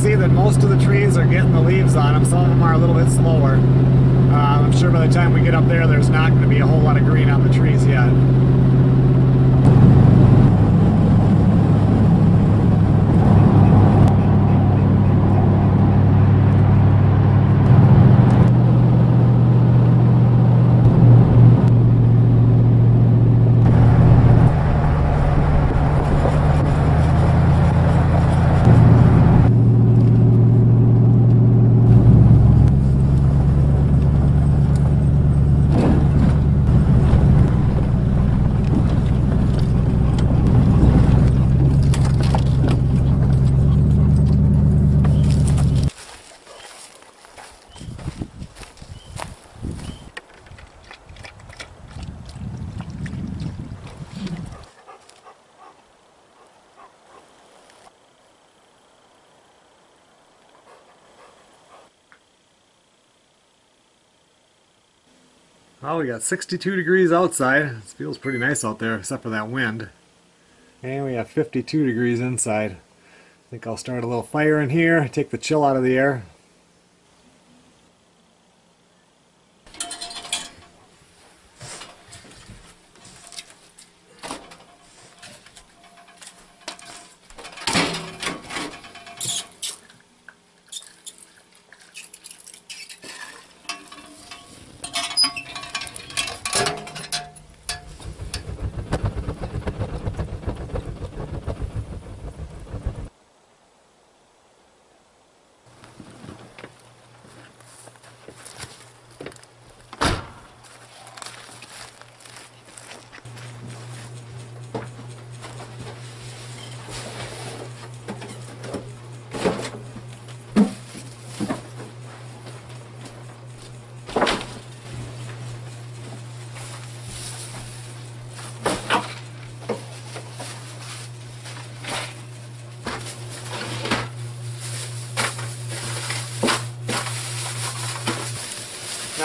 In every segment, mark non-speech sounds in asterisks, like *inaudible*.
see that most of the trees are getting the leaves on them. Some of them are a little bit slower. Uh, I'm sure by the time we get up there, there's not going to be a whole lot of green on the trees yet. Got 62 degrees outside. It feels pretty nice out there, except for that wind. And we have 52 degrees inside. I think I'll start a little fire in here, take the chill out of the air.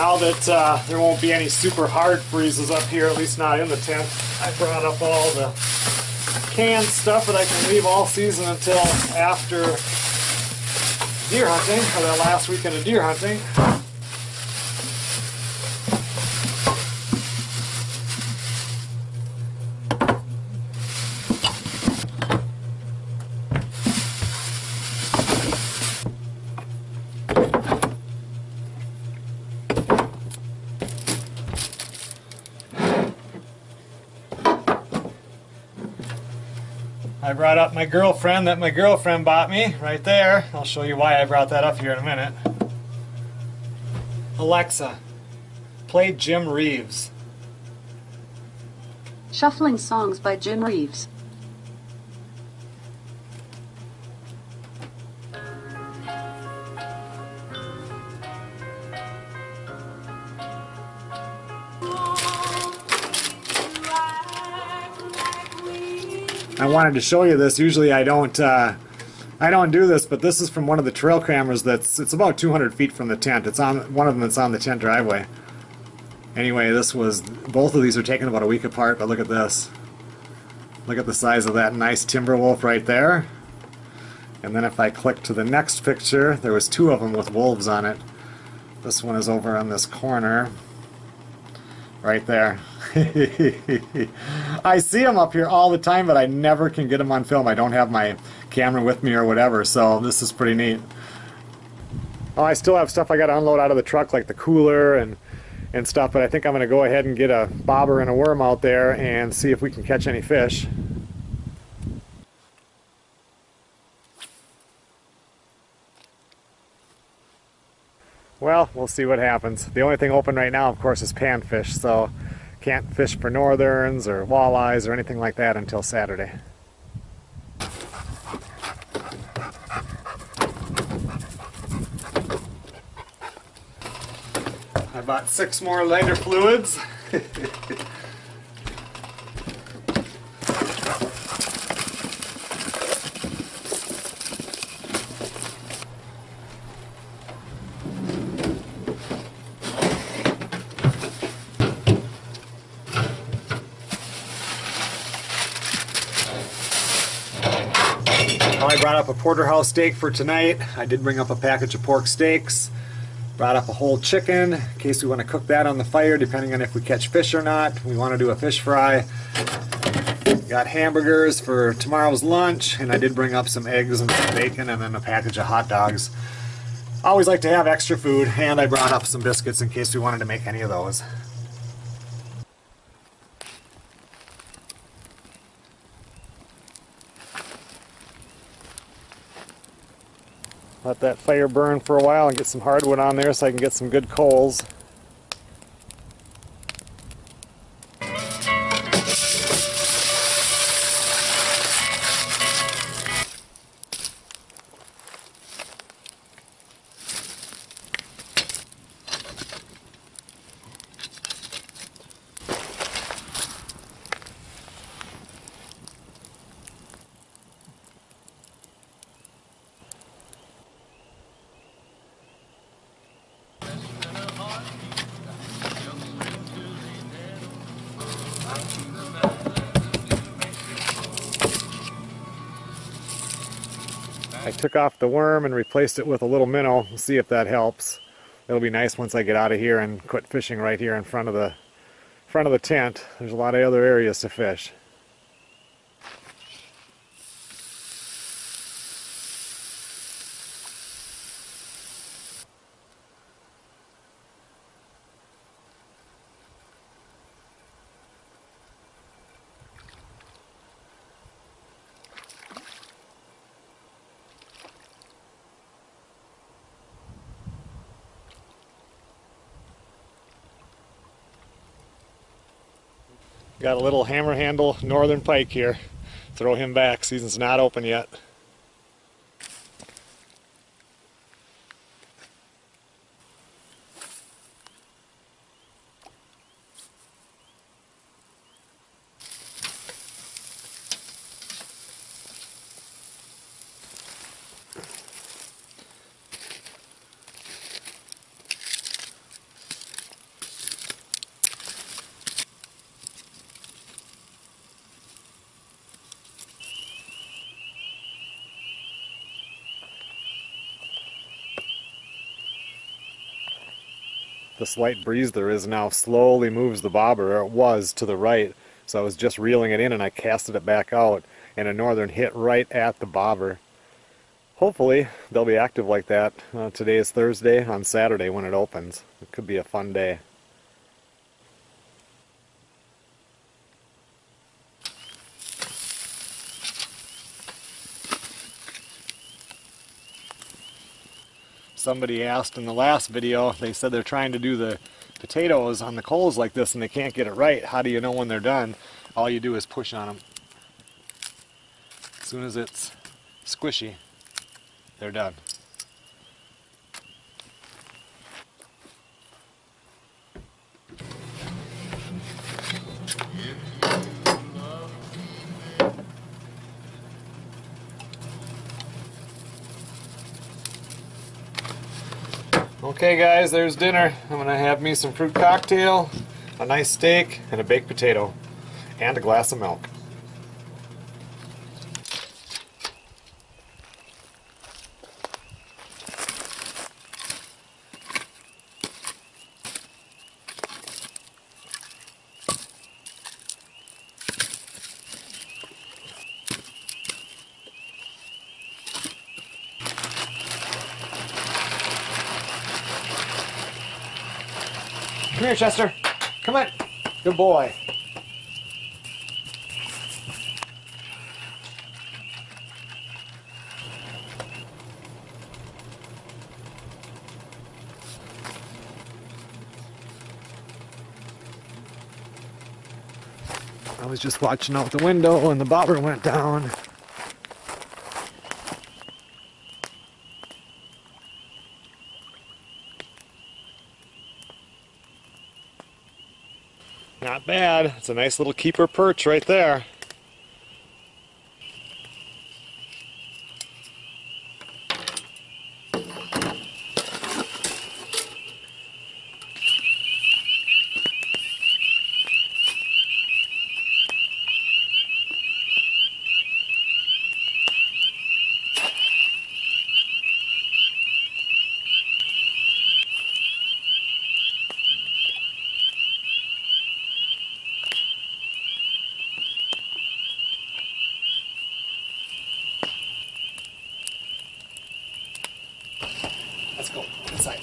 Now that uh, there won't be any super hard freezes up here, at least not in the tent, I brought up all the canned stuff that I can leave all season until after deer hunting, or that last weekend of deer hunting. I brought up my girlfriend that my girlfriend bought me right there. I'll show you why I brought that up here in a minute. Alexa, play Jim Reeves. Shuffling songs by Jim Reeves. Wanted to show you this. Usually I don't uh, I don't do this, but this is from one of the trail cameras that's it's about 200 feet from the tent. It's on one of them that's on the tent driveway. Anyway, this was both of these are taken about a week apart, but look at this. Look at the size of that nice timber wolf right there. And then if I click to the next picture, there was two of them with wolves on it. This one is over on this corner. Right there. *laughs* I see them up here all the time, but I never can get them on film. I don't have my camera with me or whatever, so this is pretty neat. Oh, I still have stuff I got to unload out of the truck, like the cooler and and stuff, but I think I'm going to go ahead and get a bobber and a worm out there and see if we can catch any fish. Well, we'll see what happens. The only thing open right now, of course, is panfish, so can't fish for northerns or walleyes or anything like that until Saturday. I bought six more lighter fluids. *laughs* up a porterhouse steak for tonight. I did bring up a package of pork steaks. Brought up a whole chicken in case we want to cook that on the fire, depending on if we catch fish or not. We want to do a fish fry. Got hamburgers for tomorrow's lunch, and I did bring up some eggs and some bacon and then a package of hot dogs. I always like to have extra food, and I brought up some biscuits in case we wanted to make any of those. Let that fire burn for a while and get some hardwood on there so I can get some good coals. Took off the worm and replaced it with a little minnow. We'll see if that helps. It'll be nice once I get out of here and quit fishing right here in front of the front of the tent. There's a lot of other areas to fish. Got a little hammer handle northern pike here. Throw him back, season's not open yet. The slight breeze there is now slowly moves the bobber, or it was to the right. So I was just reeling it in and I casted it back out and a northern hit right at the bobber. Hopefully they'll be active like that. Uh, today is Thursday, on Saturday when it opens. It could be a fun day. Somebody asked in the last video, they said they're trying to do the potatoes on the coals like this and they can't get it right. How do you know when they're done? All you do is push on them. As soon as it's squishy, they're done. Okay guys, there's dinner. I'm gonna have me some fruit cocktail, a nice steak, and a baked potato, and a glass of milk. Come here, Chester. Come on. Good boy. I was just watching out the window and the bobber went down. Not It's a nice little keeper perch right there. Inside.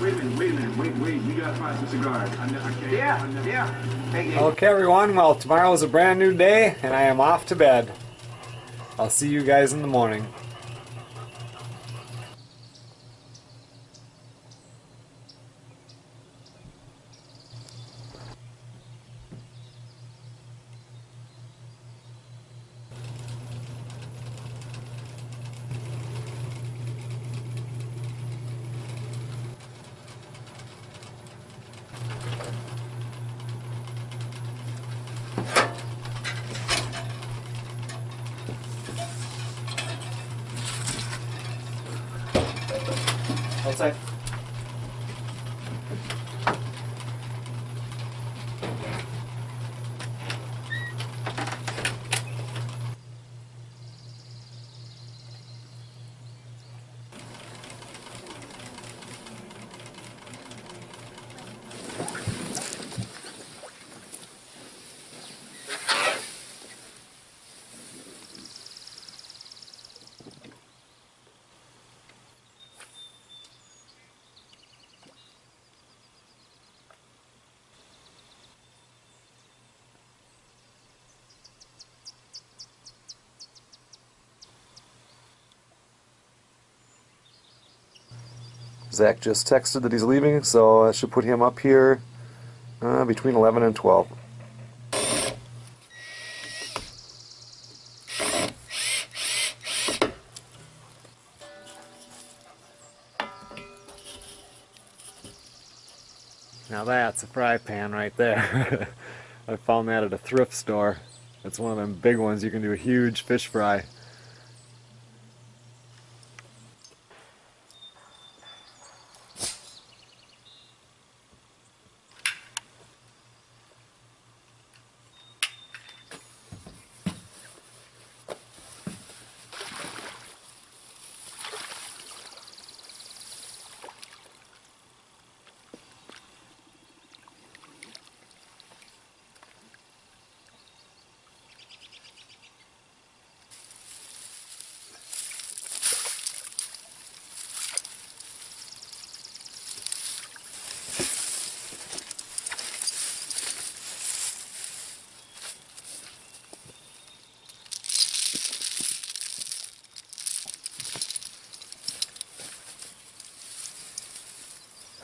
Wait a minute, wait a minute, wait, wait, we gotta find some cigars. I, ne- I can't. Yeah, I never- yeah. Hey, hey. Okay, everyone. Well, tomorrow is a brand new day, and I am off to bed. I'll see you guys in the morning. Outside. Zach just texted that he's leaving, so I should put him up here uh, between 11 and 12. Now that's a fry pan right there. *laughs* I found that at a thrift store. It's one of them big ones. You can do a huge fish fry.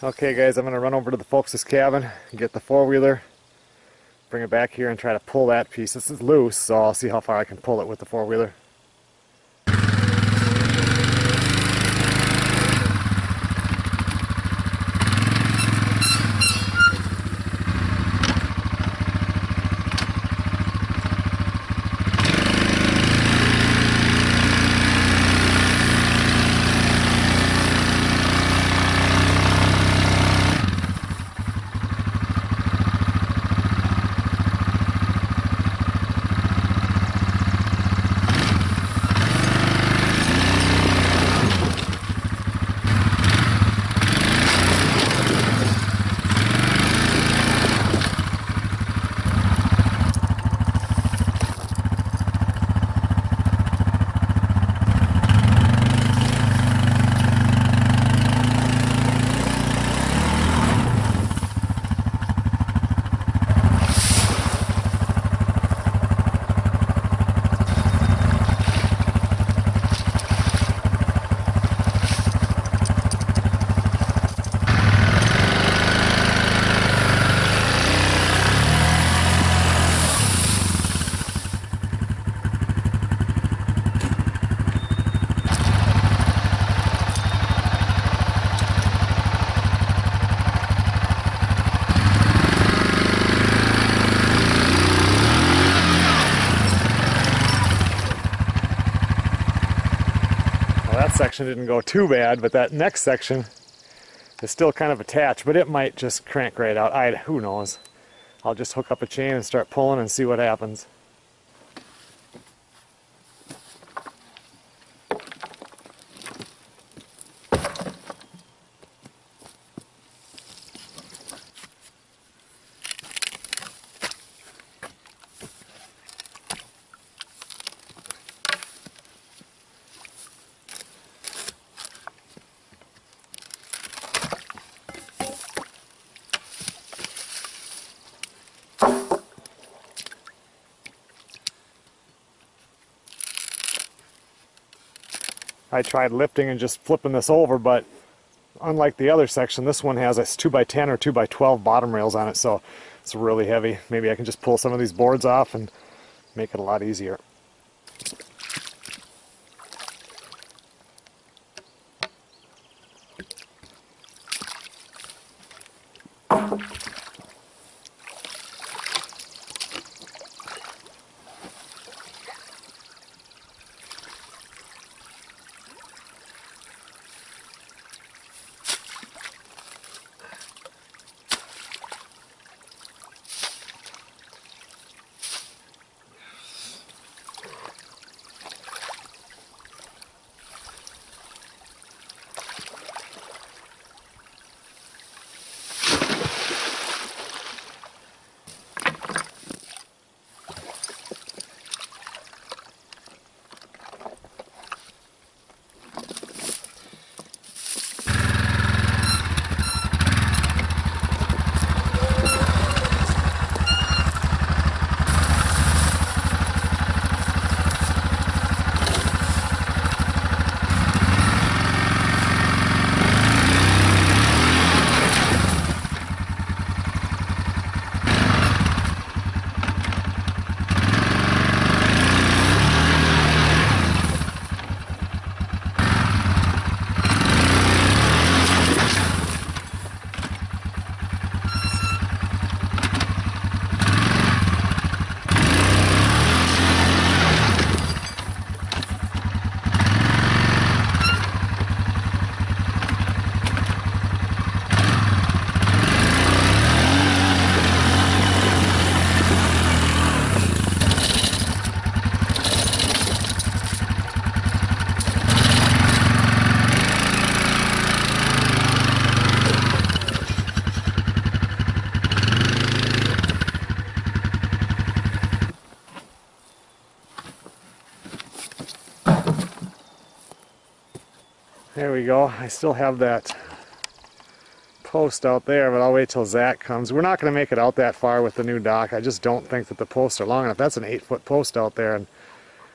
Okay guys, I'm going to run over to the folks' cabin, get the four-wheeler, bring it back here and try to pull that piece. This is loose, so I'll see how far I can pull it with the four-wheeler. Section didn't go too bad, but that next section is still kind of attached, but it might just crank right out. I who knows. I'll just hook up a chain and start pulling and see what happens. I tried lifting and just flipping this over, but unlike the other section, this one has a 2x10 or 2x12 bottom rails on it, so it's really heavy. Maybe I can just pull some of these boards off and make it a lot easier. There we go. I still have that post out there, but I'll wait till Zach comes. We're not going to make it out that far with the new dock. I just don't think that the posts are long enough. That's an eight foot post out there, and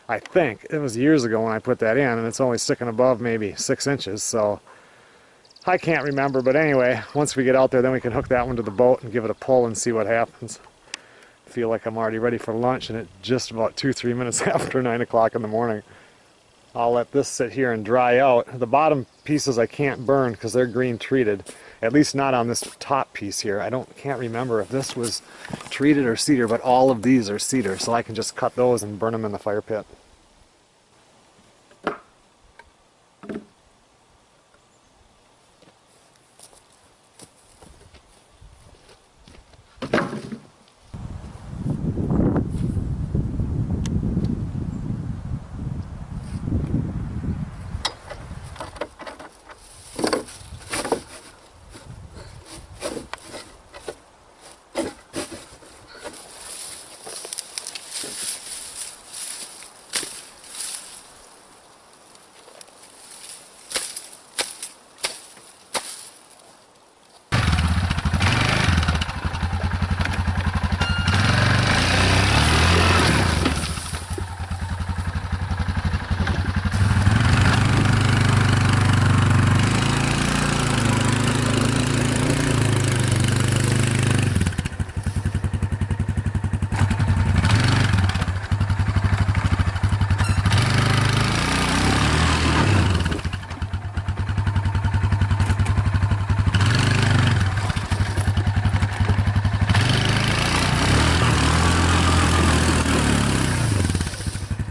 I think it was years ago when I put that in, and it's only sticking above maybe six inches, so I can't remember. But anyway, once we get out there, then we can hook that one to the boat and give it a pull and see what happens. I feel like I'm already ready for lunch, and it's just about two, three minutes *laughs* after nine o'clock in the morning. I'll let this sit here and dry out. The bottom pieces I can't burn because they're green treated. At least not on this top piece here. I don't can't remember if this was treated or cedar, but all of these are cedar, so I can just cut those and burn them in the fire pit.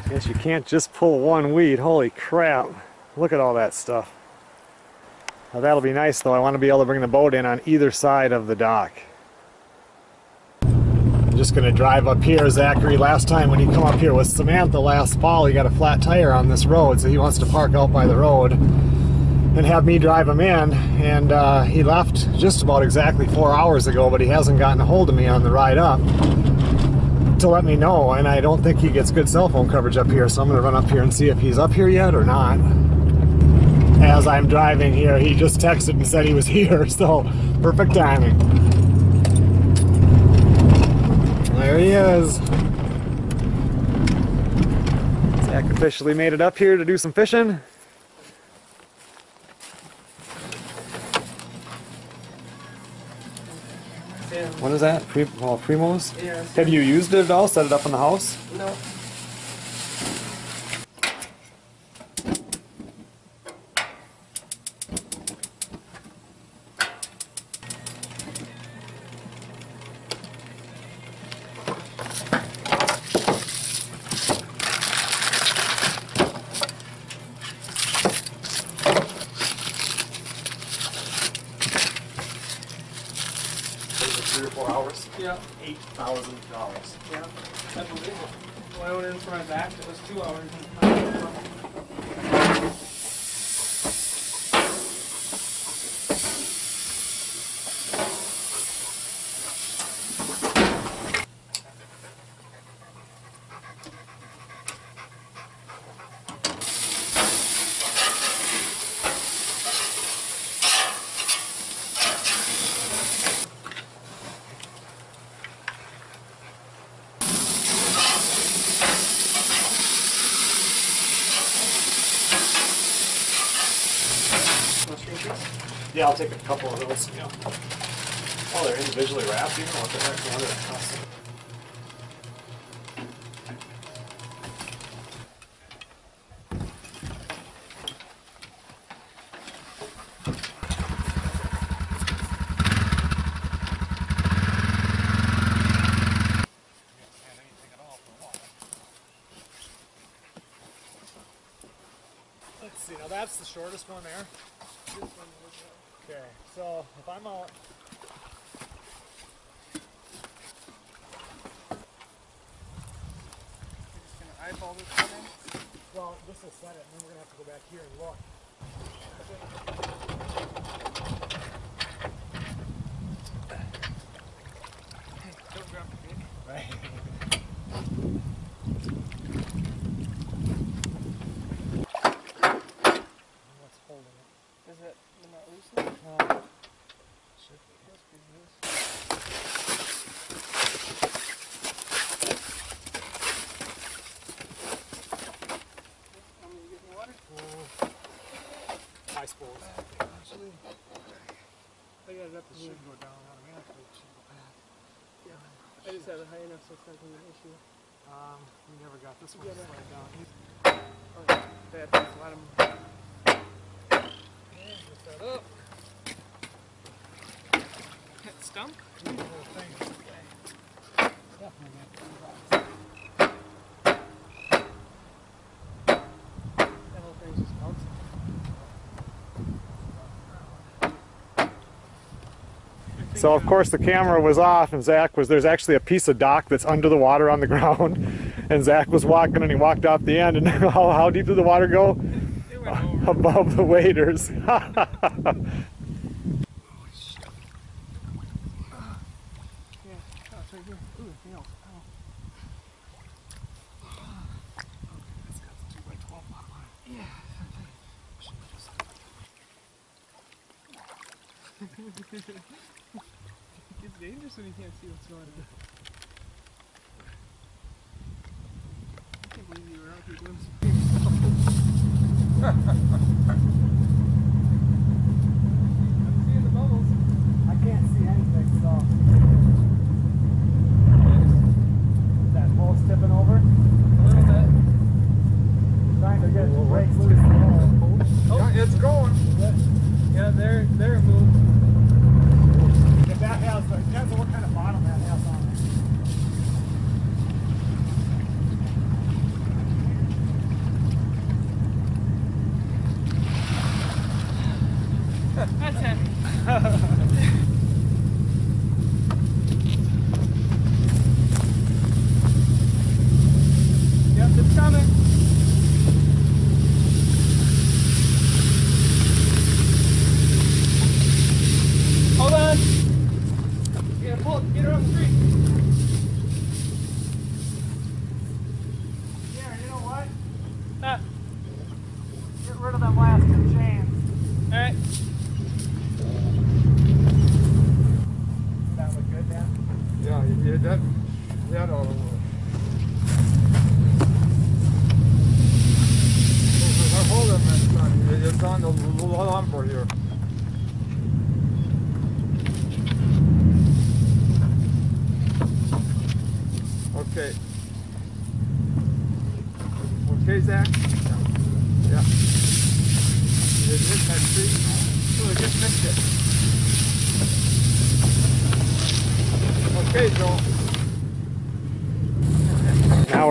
Guess you can't just pull one weed. Holy crap. Look at all that stuff. Now that'll be nice though. I want to be able to bring the boat in on either side of the dock. I'm just going to drive up here, Zachary. Last time when he come up here with Samantha last fall, he got a flat tire on this road, so he wants to park out by the road and have me drive him in. And uh, he left just about exactly four hours ago, but he hasn't gotten a hold of me on the ride up to let me know. And I don't think he gets good cell phone coverage up here, so I'm to run up here and see if he's up here yet or not. As I'm driving here, he just texted and said he was *laughs* here, so perfect timing. There he is. Zach officially made it up here to do some fishing. What is that? Pre- well, Primos? Yes. Have you used it at all? Set it up in the house? No. Three or four hours? Yeah. Eight thousand dollars. Yeah. I believe it. When I went in for my back, it was two hours and Yeah, I'll take a couple of those. Yeah. Oh, they're individually wrapped. You know what the heck? I wonder costs. Let's see. Now that's the shortest one there. Okay, so if I'm out. just gonna eyeball this one in. Well, this will set it, and then we're gonna have to go back here and look. Don't drop the big. Right. What's holding it? Is it not loosening? Uh, should be. Must be loose. Want me to get in the water? Actually, I got it up to should go down automatically. It should go back. Yeah. I just have it high enough so it's not gonna be an issue. Um, we never got this one Yeah, to slide down. Oh, yeah. Bad, there's a lot of. Lift that up. Hit stump. The whole thing. Definitely. That whole thing's just bouncing. So of course the camera was off and Zach was, there's actually a piece of dock that's under the water on the *laughs* ground. And Zach was walking and he walked off the end and *laughs* how, how deep did the water go? It went over. Above the waders. *laughs* ハハハハ!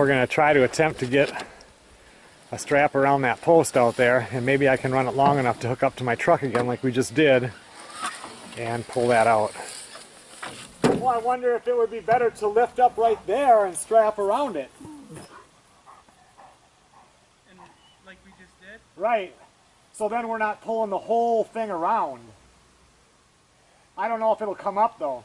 We're going to try to attempt to get a strap around that post out there and maybe I can run it long enough to hook up to my truck again like we just did and pull that out. Well, I wonder if it would be better to lift up right there and strap around it. And like we just did. Right. So then we're not pulling the whole thing around. I don't know if it'll come up though.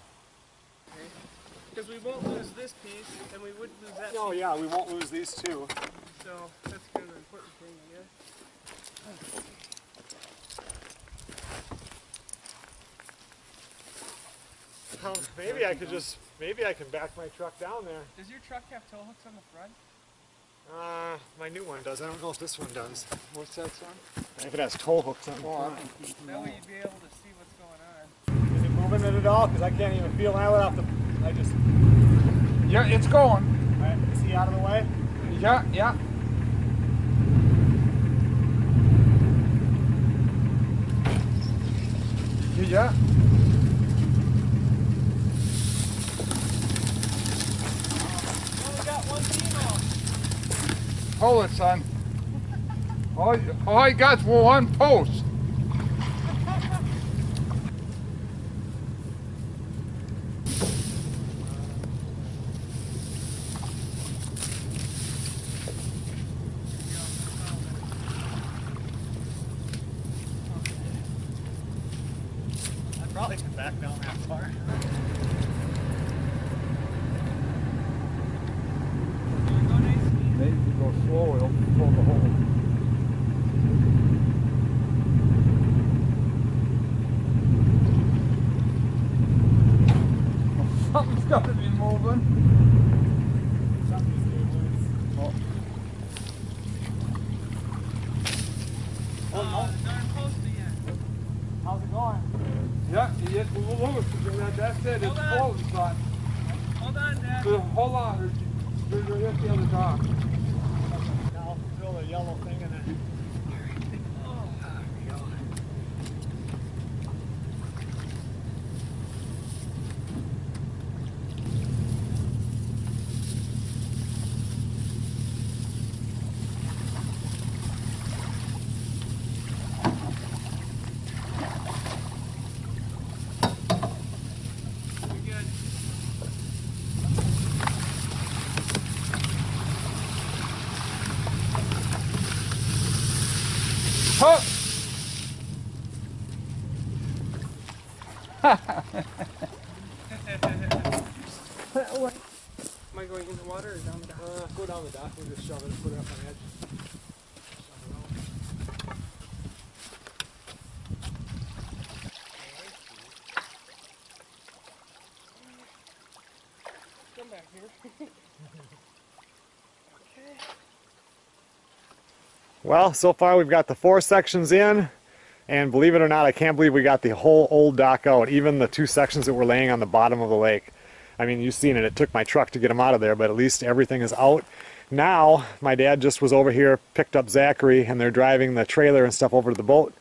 Because we won't lose this piece, and we would lose that Oh piece. yeah, we won't lose these two. So that's kind of an important thing, I guess. Maybe I could just, maybe I can back my truck down there. Does your truck have tow hooks on the front? Uh, my new one does. I don't know if this one does. What's that, son? If it has tow hooks on Oh, I it. don't That way you'd be able to see what's going on. Is it moving it at all? Because I can't even feel. I would have to. I just. Yeah, it's going. Alright, is he out of the way? Yeah, yeah. Yeah. Only got one team Hold it, son. *laughs* All, you- all you got's one post. Go down the dock. We'll just shove it and put it up on the edge. Come back here. *laughs* Well, so far we've got the four sections in, and believe it or not, I can't believe we got the whole old dock out, even the two sections that were laying on the bottom of the lake. I mean, you've seen it, it took my truck to get them out of there, but at least everything is out. Now, my dad just was over here, picked up Zachary, and they're driving the trailer and stuff over to the boat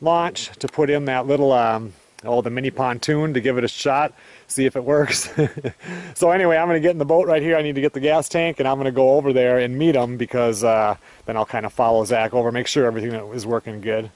launch to put in that little, um, oh, the mini pontoon to give it a shot, see if it works. *laughs* so anyway, I'm going to get in the boat right here. I need to get the gas tank, and I'm going to go over there and meet him because uh, then I'll kind of follow Zach over, make sure everything is working good.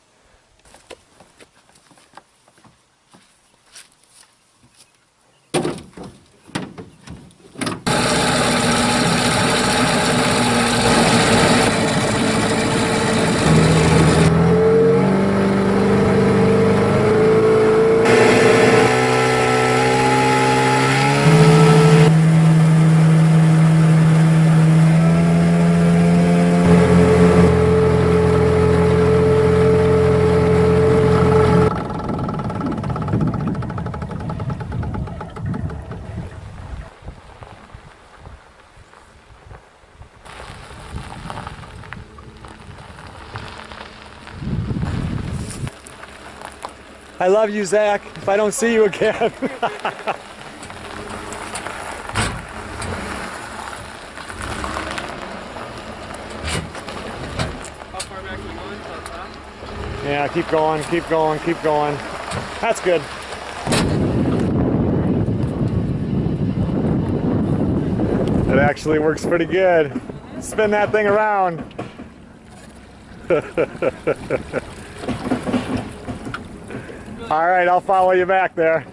I love you, Zach, if I don't see you again. *laughs* Yeah, keep going, keep going, keep going. That's good. It actually works pretty good. Spin that thing around. *laughs* All right, I'll follow you back there.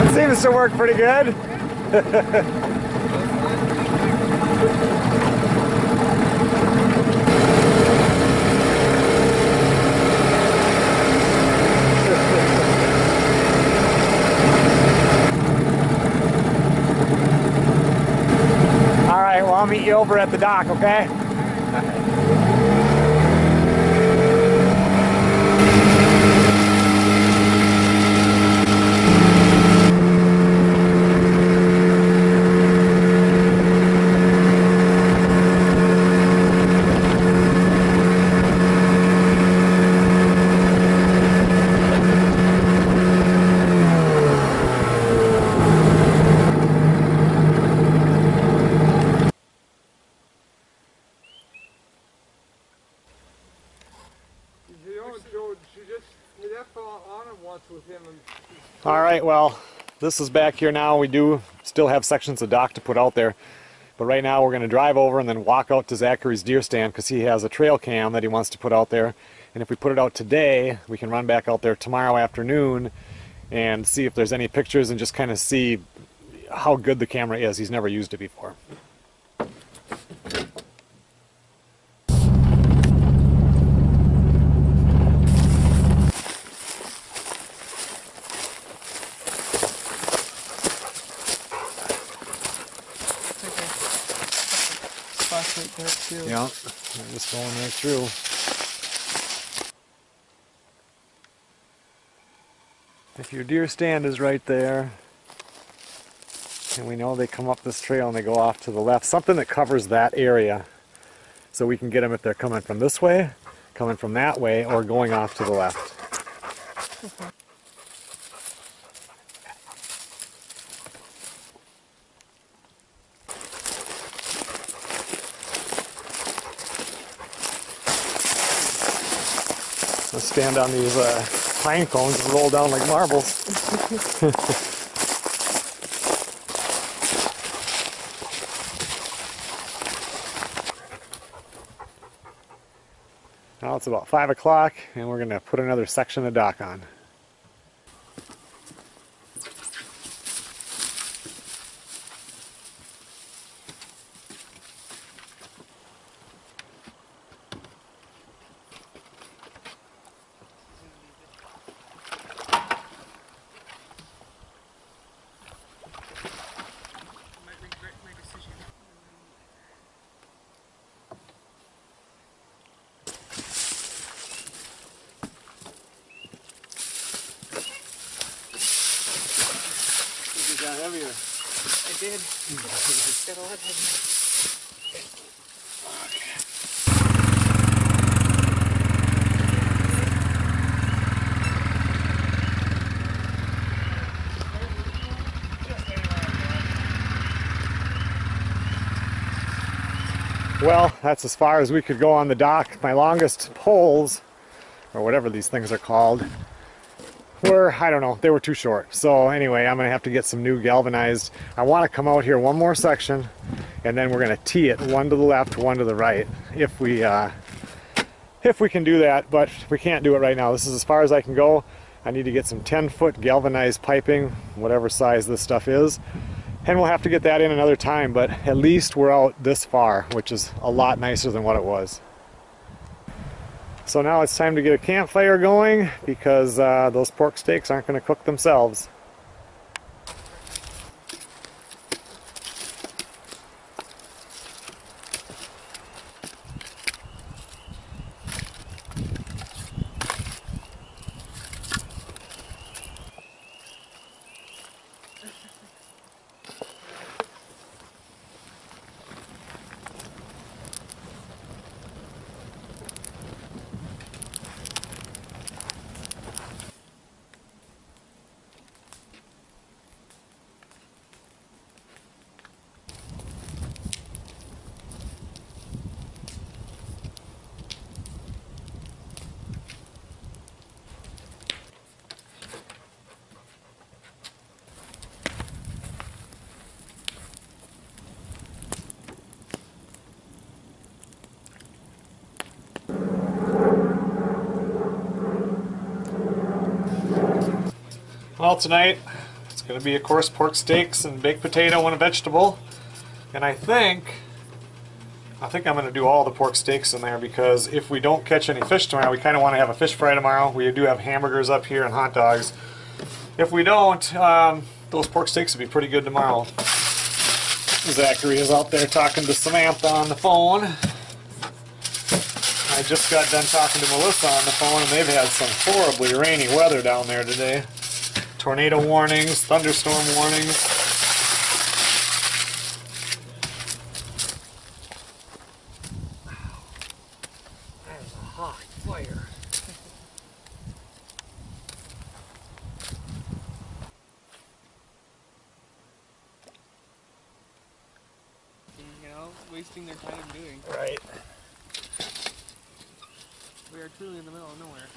It seems to work pretty good. *laughs* I'll meet you over at the dock, okay? You know, Joe, she just, we left on it once with him and All right, well, this is back here now. We do still have sections of dock to put out there. But right now we're going to drive over and then walk out to Zachary's deer stand because he has a trail cam that he wants to put out there. And if we put it out today, we can run back out there tomorrow afternoon and see if there's any pictures and just kind of see how good the camera is. He's never used it before. Spots right there too. Yeah, just going right through. If your deer stand is right there, and we know they come up this trail and they go off to the left, something that covers that area so we can get them if they're coming from this way, coming from that way, or going off to the left. Let's stand on these uh, pine cones and roll down like marbles. *laughs* now it's about 5 o'clock and we're going to put another section of dock on. Well, that's as far as we could go on the dock. My longest poles, or whatever these things are called, were, I don't know, they were too short. So anyway, I'm gonna have to get some new galvanized. I wanna come out here one more section, and then we're gonna tee it one to the left, one to the right, if we, uh, if we can do that, but we can't do it right now. This is as far as I can go. I need to get some 10 foot galvanized piping, whatever size this stuff is. And we'll have to get that in another time, but at least we're out this far, which is a lot nicer than what it was. So now it's time to get a campfire going because uh, those pork steaks aren't going to cook themselves. Tonight it's going to be, of course, pork steaks and baked potato and a vegetable. And I think, I think I'm going to do all the pork steaks in there because if we don't catch any fish tomorrow, we kind of want to have a fish fry tomorrow. We do have hamburgers up here and hot dogs. If we don't, um, those pork steaks will be pretty good tomorrow. Zachary is out there talking to Samantha on the phone. I just got done talking to Melissa on the phone, and they've had some horribly rainy weather down there today. Tornado warnings, thunderstorm warnings. There's a hot fire. You know, wasting their time doing. Right. We are truly in the middle of nowhere.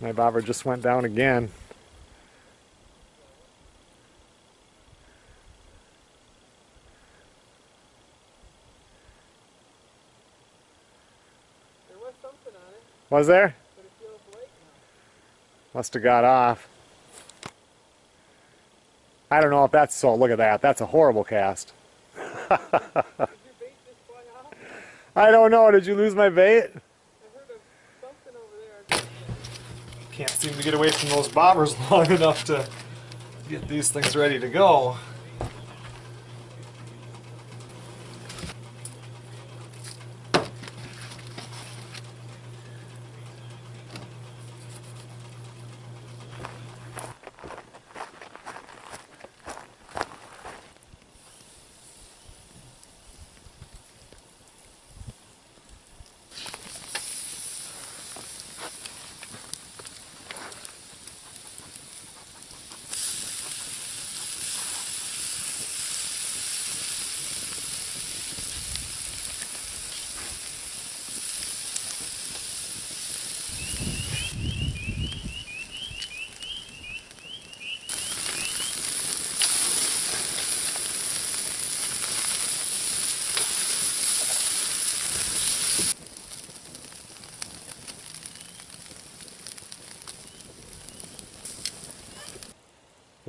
My bobber just went down again. There was something on it, Was there? but it feels light Must have got off. I don't know if that's so. Look at that. That's a horrible cast. *laughs* Did your bait just fly off? I don't know. Did you lose my bait? I heard of something over there. Can't seem to get away from those bobbers *laughs* long enough to get these things ready to go.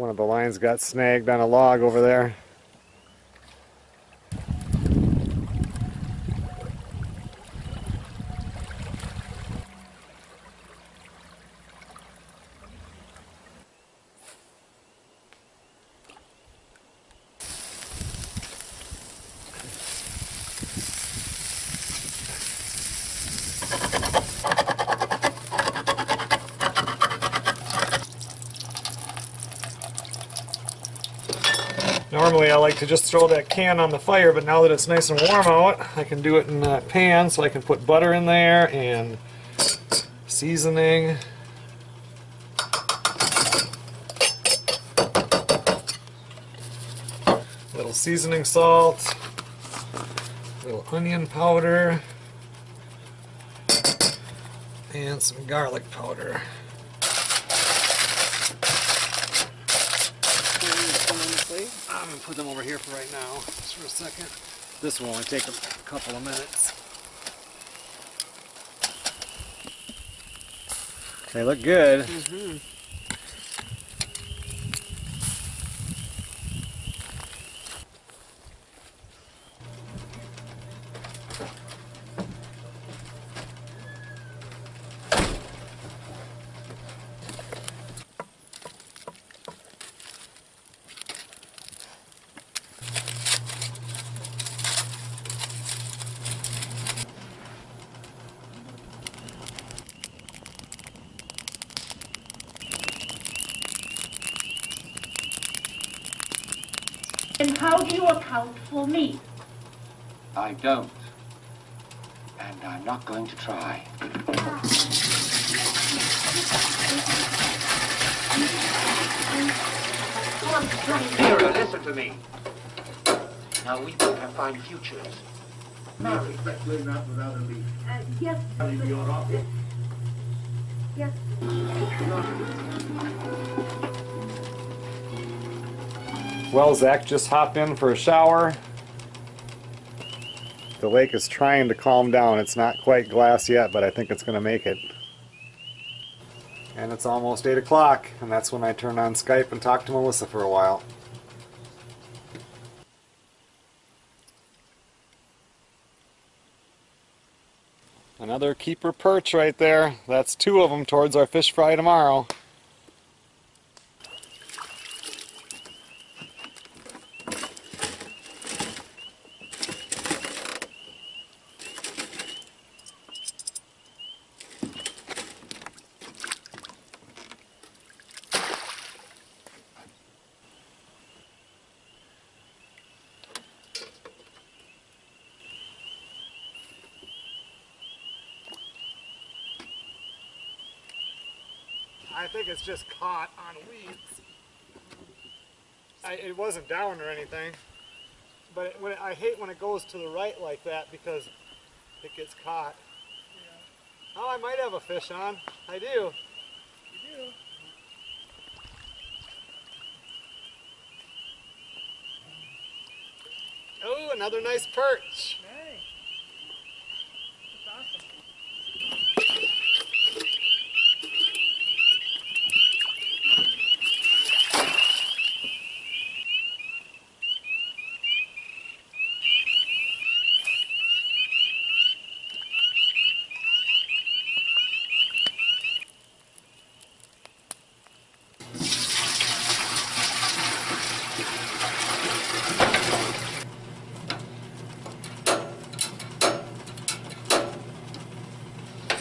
One of the lines got snagged on a log over there. Normally I like to just throw that can on the fire, but now that it's nice and warm out, I can do it in that pan so I can put butter in there and seasoning. Little seasoning salt, little onion powder, and some garlic powder. I'm gonna put them over here for right now, just for a second. This will only take a couple of minutes. They look good. Mm-hmm. And how do you account for me? I don't. And I'm not going to try. Vera, listen to me. Now we both have fine futures. Married. Uh, yes. Yes. Well, Zach just hopped in for a shower. The lake is trying to calm down. It's not quite glass yet, but I think it's going to make it. And it's almost 8 o'clock, and that's when I turn on Skype and talk to Melissa for a while. Another keeper perch right there. That's two of them towards our fish fry tomorrow. Just caught on weeds. I, it wasn't down or anything, but it, when it, I hate when it goes to the right like that because it gets caught. Oh, I might have a fish on. I do. You do. Oh, another nice perch.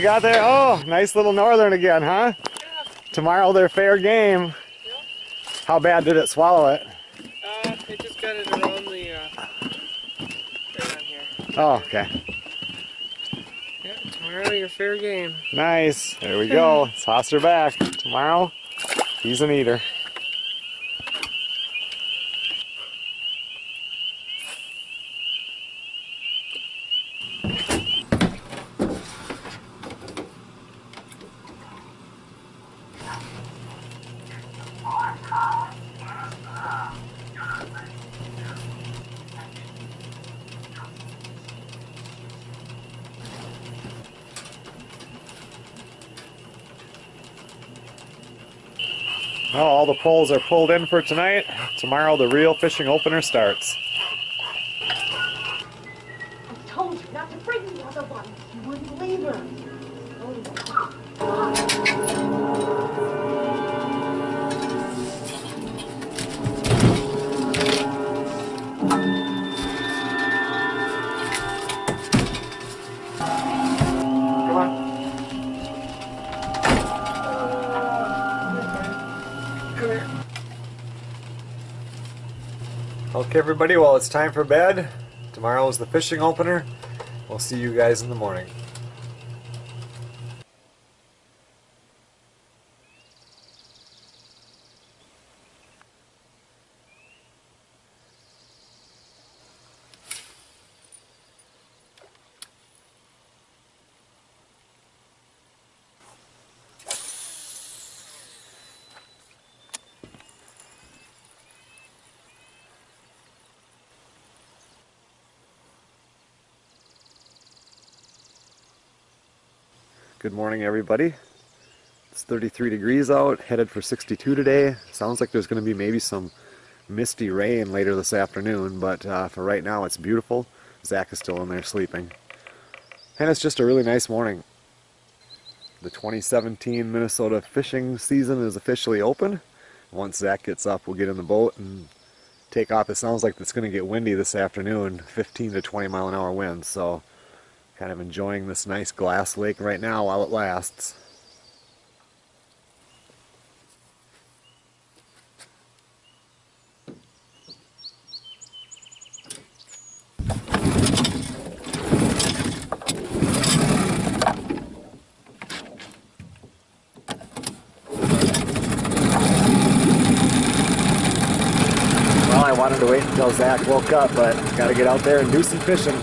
Got there? Oh, nice little northern again, huh? Yeah. Tomorrow they're fair game. How bad did it swallow it? Uh, it just got it around the, uh, right here. Oh, okay. Yeah, tomorrow you're fair game. Nice. There we go. *laughs* Toss her back. Tomorrow, he's an eater. Oh, all the poles are pulled in for tonight. Tomorrow, the real fishing opener starts. Everybody, well, it's time for bed. Tomorrow is the fishing opener. We'll see you guys in the morning. Good morning, everybody. It's 33 degrees out, headed for 62 today. Sounds like there's going to be maybe some misty rain later this afternoon, but uh, for right now it's beautiful. Zach is still in there sleeping. And it's just a really nice morning. The 2017 Minnesota fishing season is officially open. Once Zach gets up, we'll get in the boat and take off. It sounds like it's going to get windy this afternoon, 15 to 20 mile an hour winds, so kind of enjoying this nice glass lake right now while it lasts. Well, I wanted to wait until Zach woke up, but got to get out there and do some fishing.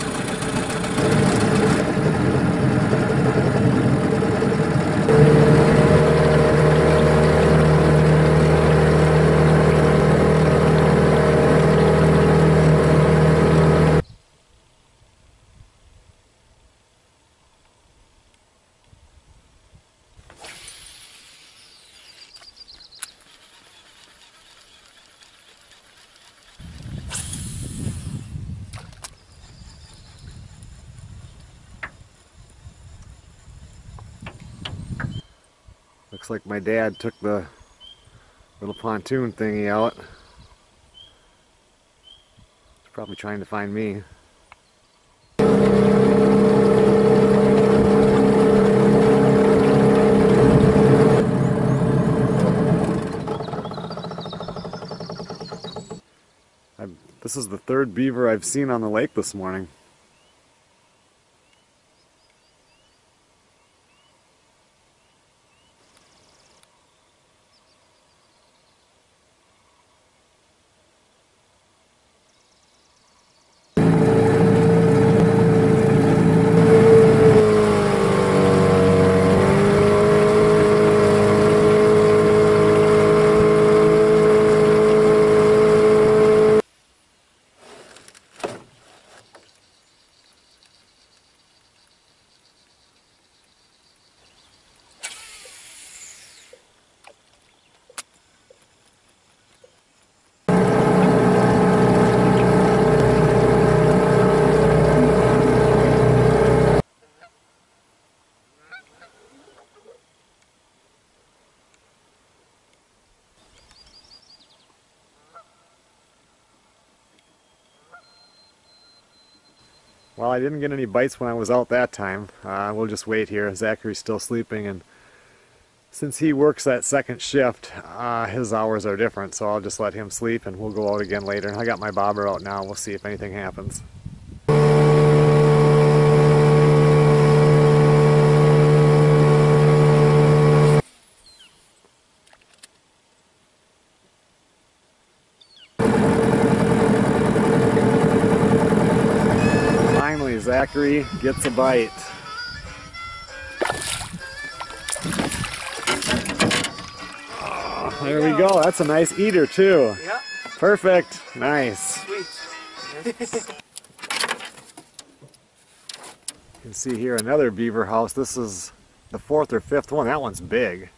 Looks like my dad took the little pontoon thingy out. He's probably trying to find me. This is the third beaver I've seen on the lake this morning. Well, I didn't get any bites when I was out that time. Uh, we'll just wait here. Zachary's still sleeping, and since he works that second shift, uh, his hours are different, so I'll just let him sleep and we'll go out again later. I got my bobber out now. We'll see if anything happens. Gets a bite. Oh, there we go. That's a nice eater, too. Yep. Perfect. Nice. Sweet. *laughs* You can see here another beaver house. This is the fourth or fifth one. That one's big.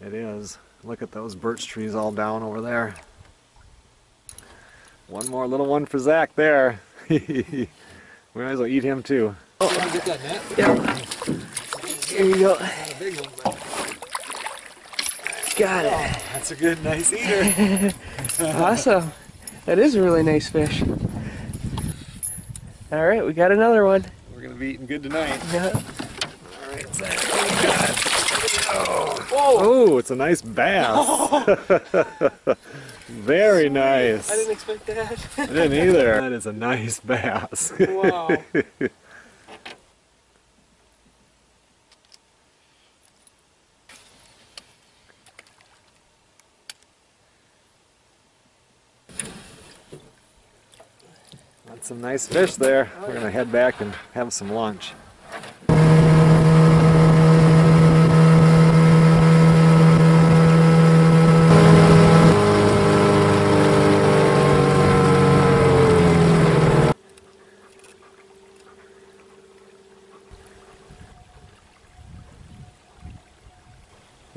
It is. Look at those birch trees all down over there. One more little one for Zach there. *laughs* we might as well eat him too. Oh, you want to get that net? Yeah. Here you go. Got it. That's a good, nice eater. *laughs* Awesome. That is a really nice fish. All right, we got another one. We're gonna be eating good tonight. Yeah. Oh, it's a nice bass. *laughs* *laughs* Very nice. I didn't expect that. I didn't either. *laughs* That is a nice bass. wow. That's some nice fish there. We're gonna head back and have some lunch.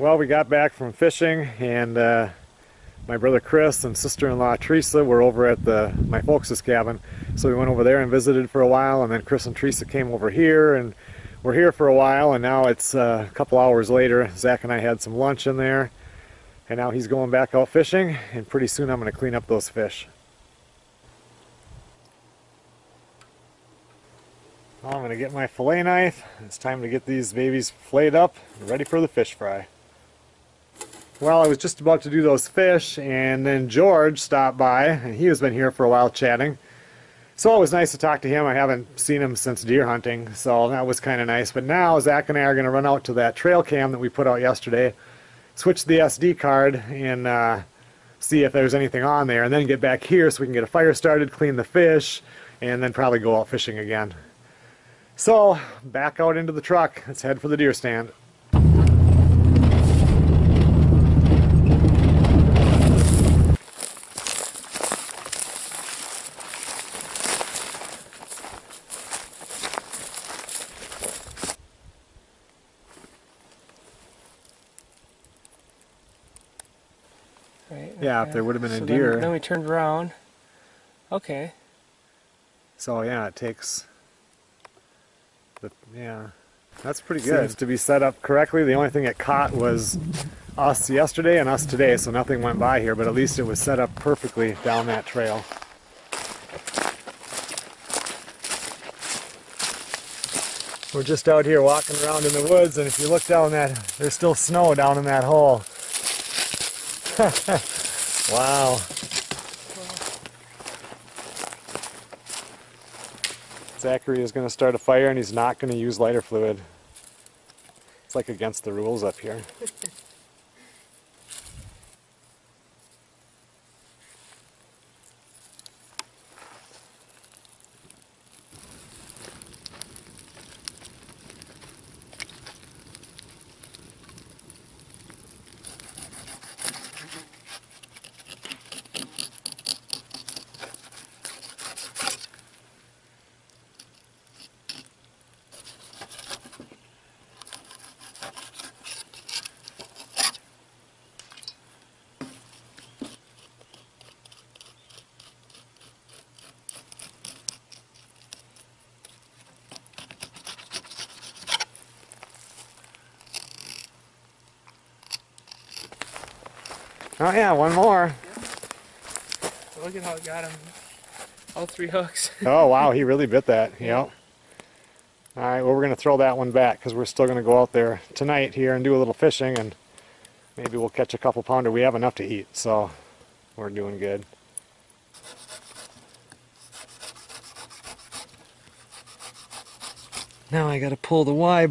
Well, we got back from fishing and uh, my brother Chris and sister-in-law Teresa were over at the my folks' cabin. So we went over there and visited for a while and then Chris and Teresa came over here and we're here for a while and now it's uh, a couple hours later. Zach and I had some lunch in there and now he's going back out fishing and pretty soon I'm going to clean up those fish. I'm going to get my fillet knife. It's time to get these babies filleted up ready for the fish fry. Well, I was just about to do those fish, and then George stopped by, and he has been here for a while chatting. So it was nice to talk to him. I haven't seen him since deer hunting, so that was kind of nice. But now Zach and I are going to run out to that trail cam that we put out yesterday, switch the SD card, and uh, see if there's anything on there, and then get back here so we can get a fire started, clean the fish, and then probably go out fishing again. So back out into the truck. Let's head for the deer stand. Yeah, there would have been a So deer. Then, then we turned around. Okay. So yeah, it takes the yeah. That's pretty good. Seems to be set up correctly. The only thing it caught was us yesterday and us today, so nothing went by here, but at least it was set up perfectly down that trail. We're just out here walking around in the woods, and if you look down that, there's still snow down in that hole. *laughs* wow. Zachary is going to start a fire and he's not going to use lighter fluid. It's like against the rules up here. *laughs* yeah, one more. Look at how it got him. All three hooks. *laughs* Oh wow, he really bit that. Yep. All right, well we're gonna throw that one back because we're still gonna go out there tonight here and do a little fishing and maybe we'll catch a couple pounder. We have enough to eat, so we're doing good. Now I gotta pull the Y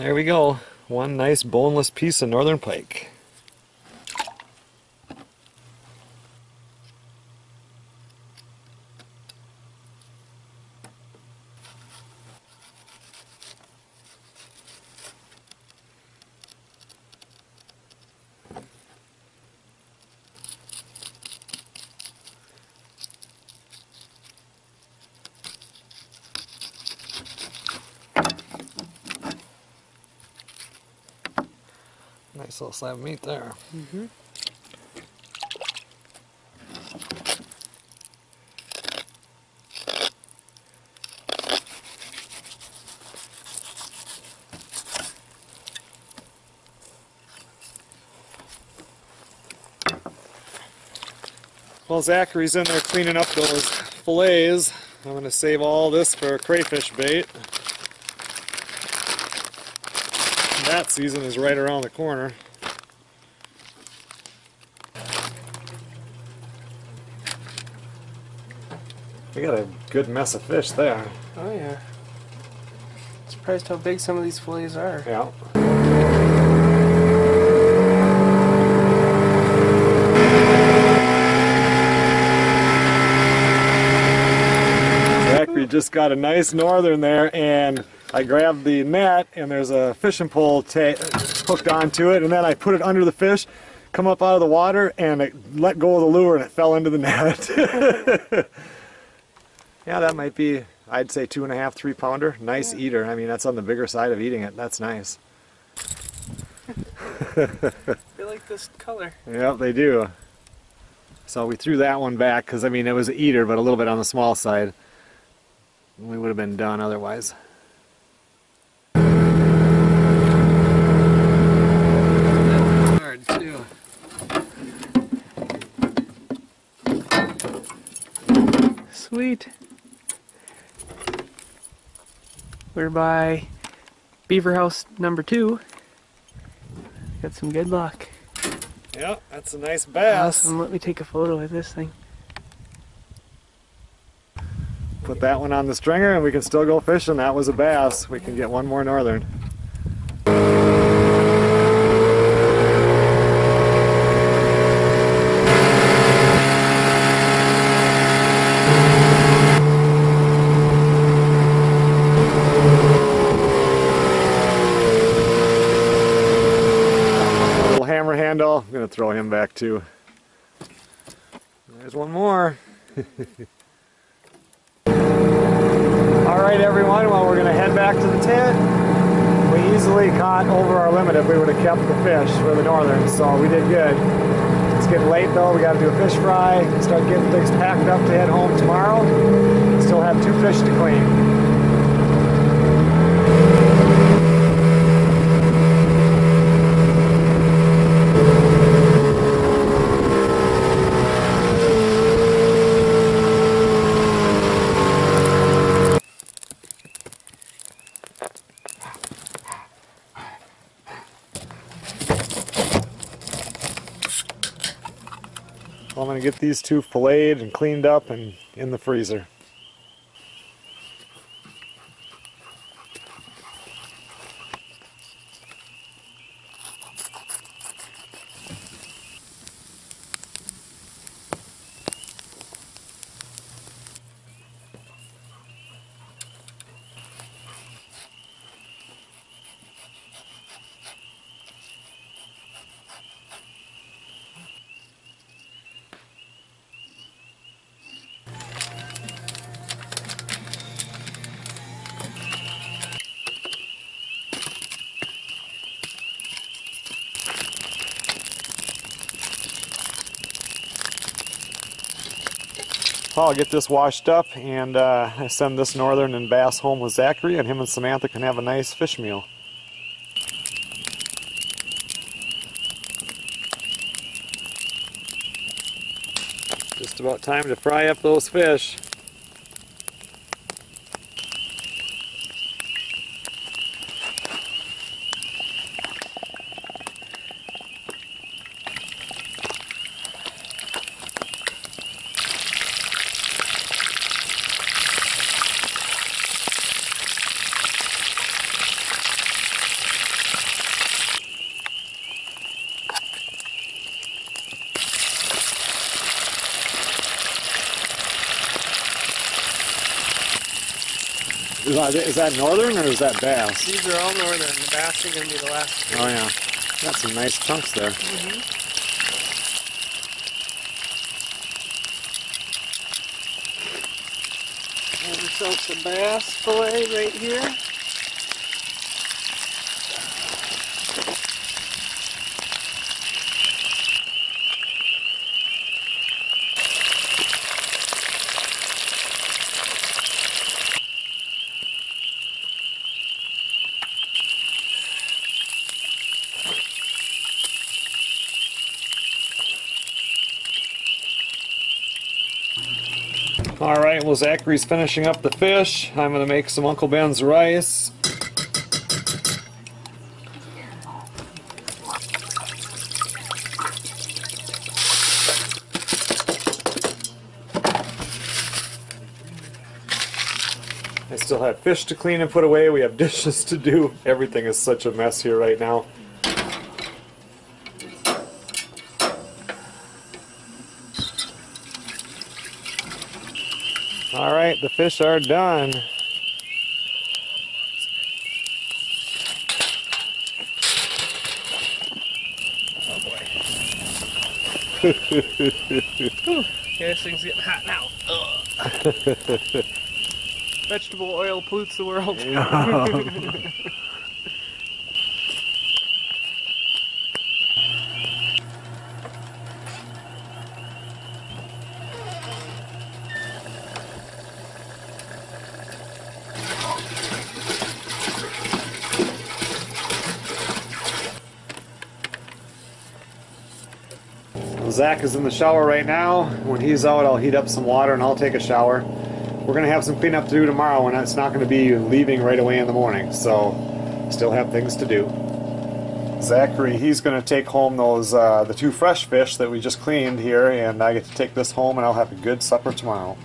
There we go. One nice boneless piece of northern pike. Nice little slab of meat there. Mm-hmm. While Zachary's in there cleaning up those fillets, I'm going to save all this for crayfish bait. That season is right around the corner. We got a good mess of fish there. Oh yeah. Surprised how big some of these fillets are. Yeah. Zachary just got a nice northern there and I grabbed the net and there's a fishing pole ta- hooked onto it and then I put it under the fish, come up out of the water and it let go of the lure and it fell into the net. *laughs* yeah, that might be, I'd say two and a half, three pounder. Nice eater. I mean, that's on the bigger side of eating it. That's nice. *laughs* They like this color. Yep, they do. So we threw that one back because I mean it was an eater, but a little bit on the small side. We would have been done otherwise. Sweet. We're by Beaver House number two. Got some good luck. Yeah, that's a nice bass. Awesome. Let me take a photo of this thing. Put that one on the stringer and we can still go fishing. That was a bass. We can get one more northern. Little I'm gonna throw him back too. There's one more. *laughs* All right, everyone. Well, we're going to head back to the tent. We easily caught over our limit if we would have kept the fish for the northern, so we did good. It's getting late though. We got to do a fish fry. Start getting things packed up to head home tomorrow. Still have two fish to clean. To get these two filleted and cleaned up and in the freezer. I'll get this washed up and uh, send this northern and bass home with Zachary, and him and Samantha can have a nice fish meal. Just about time to fry up those fish. Is that, is that northern or is that bass? These are all northern. The bass are going to be the last. Oh yeah, got some nice chunks there. And ourselves a bass fillet right here. Zachary's finishing up the fish. I'm gonna make some Uncle Ben's rice. I still have fish to clean and put away. We have *laughs* dishes to do. Everything is such a mess here right now. All right, the fish are done. Oh *laughs* boy. yeah, this thing's getting hot now. *laughs* Vegetable oil pollutes the world. *laughs* Zach is in the shower right now. When he's out, I'll heat up some water and I'll take a shower. we're gonna have some cleanup to do tomorrow, and it's not gonna be leaving right away in the morning. So, still have things to do. Zachary, he's gonna take home those uh, the two fresh fish that we just cleaned here, and I get to take this home, and I'll have a good supper tomorrow.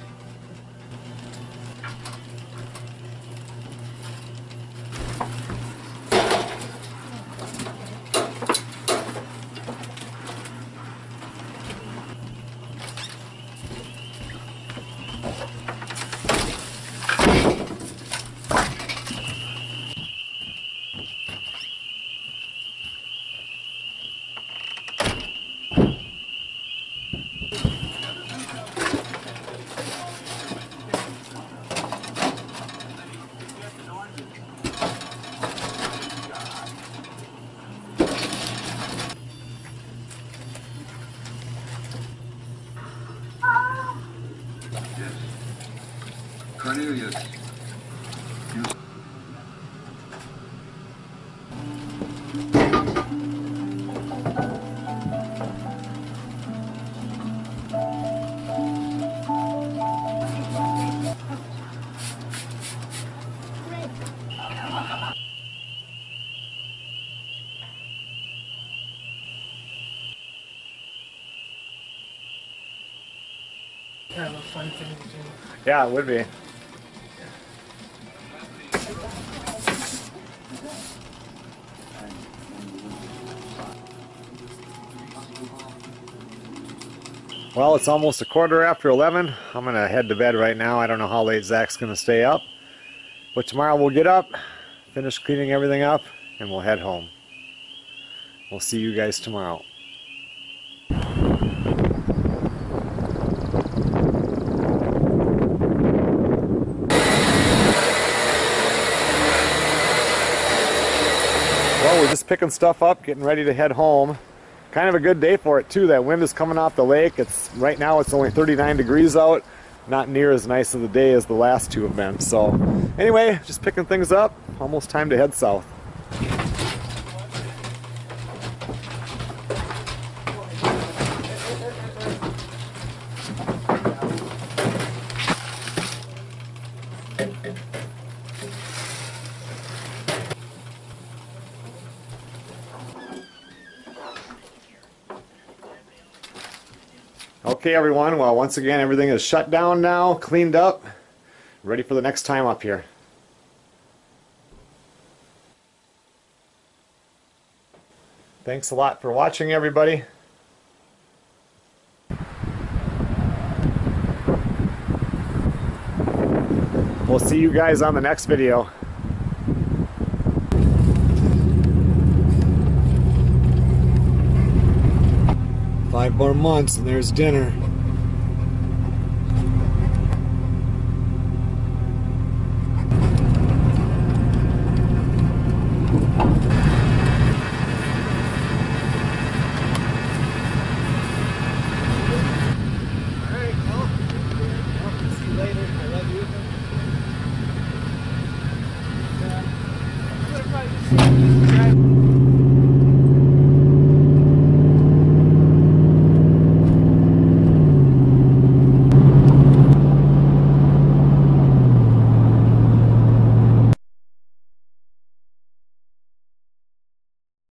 Yeah, it would be. Well, it's almost a quarter after 11. I'm going to head to bed right now. I don't know how late Zach's going to stay up. But tomorrow we'll get up, finish cleaning everything up, and we'll head home. We'll see you guys tomorrow. Well, we're picking stuff up, getting ready to head home. Kind of a good day for it too. That wind is coming off the lake. It's right now it's only 39 degrees out. Not near as nice of a day as the last two have been. So anyway, just picking things up. Almost time to head south. Okay, everyone. Well, once again, everything is shut down now, cleaned up, ready for the next time up here. Thanks a lot for watching, everybody. We'll see you guys on the next video. Five more months and there's dinner.